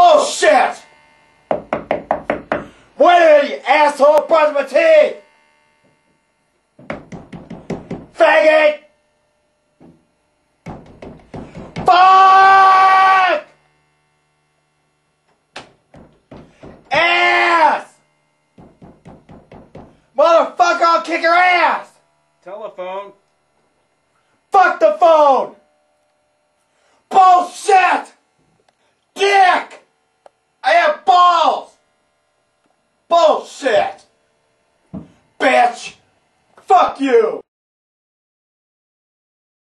Bullshit! Minute, you asshole! Brush my teeth! Faggot! Fuck! Ass! Motherfucker, I'll kick your ass! Telephone. Bullshit! Bitch! Fuck you!